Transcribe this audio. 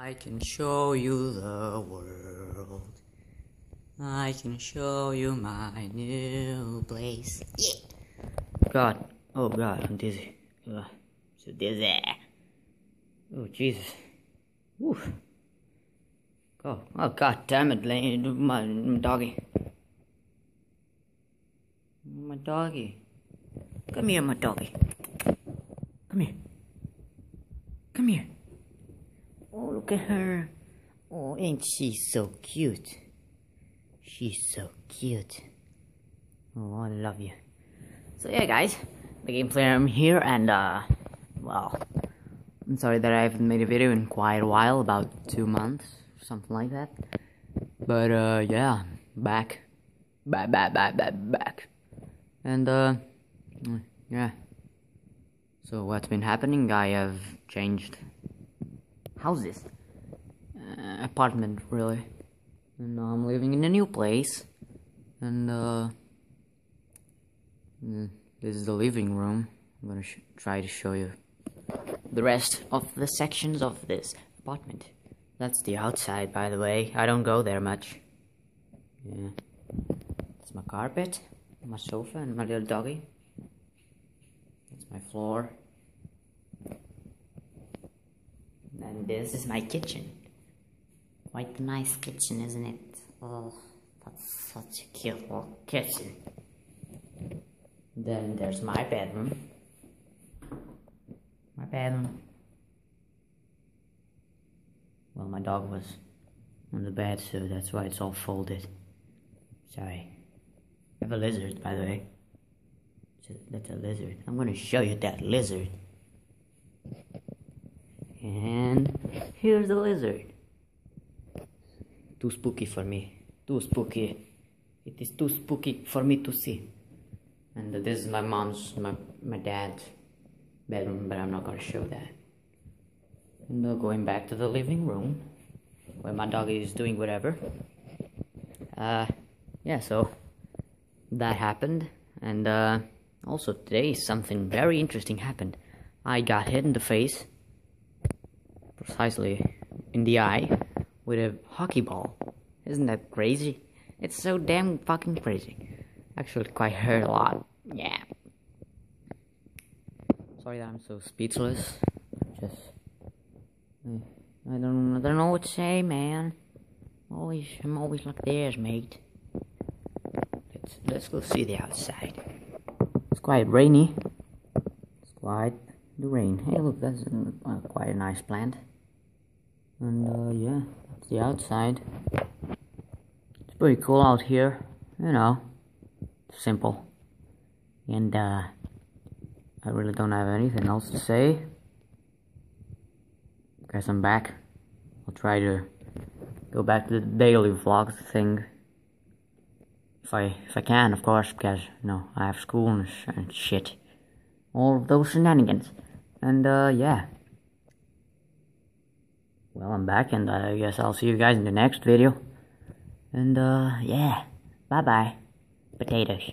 I can show you the world. I can show you my new place. Yeah. God. Oh God, I'm dizzy. Ugh. So dizzy. Oh Jesus. Woof. Oh, oh God damn it, Lane. My, my doggy. My doggy. Come here, my doggy. Come here. Come here. Oh, look at her. Oh, ain't she so cute? She's so cute. Oh, I love you. So yeah, guys, TheGamePlayerM here, and uh, well, I'm sorry that I haven't made a video in quite a while, about two months, something like that. But uh, yeah, back, back, back, back, back, back, and uh, yeah. So what's been happening? I have changed houses, uh, apartment really, and now I'm living in a new place, and uh, mm, this is the living room. I'm gonna try to show you the rest of the sections of this apartment. That's the outside, by the way. I don't go there much. Yeah. That's my carpet, my sofa, and my little doggy. That's my floor. And this is my kitchen. Quite a nice kitchen, isn't it? Oh, that's such a cute little kitchen. Then there's my bedroom. My bedroom. Well, my dog was on the bed, so that's why it's all folded. Sorry. I have a lizard, by the way. That's a lizard. I'm gonna show you that lizard. And here's the lizard. Too spooky for me. Too spooky. It is too spooky for me to see. And this is my mom's, my, my dad's bedroom, but I'm not gonna show that. And uh, going back to the living room, where my dog is doing whatever. Uh, yeah, so that happened. And uh, also today something very interesting happened. I got hit in the face precisely in the eye with a hockey ball. Isn't that crazy? It's so damn fucking crazy. Actually, quite hurt a lot. Yeah. Sorry that I'm so speechless. Just, I don't, I don't know what to say, man. Always, I'm always like this, mate. Let's, let's go see the outside. It's quite rainy. It's quite the rain. Hey, look, that's uh, quite a nice plant. And uh, yeah, that's the outside. It's pretty cool out here, you know, simple. And uh, I really don't have anything else to say. Guess I'm back. I'll try to go back to the daily vlog thing. If I if I can, of course, because you know I have school and, and shit, all those shenanigans, and uh, yeah. Well, I'm back, and I guess I'll see you guys in the next video. And, uh, yeah. Bye-bye. Potatoes.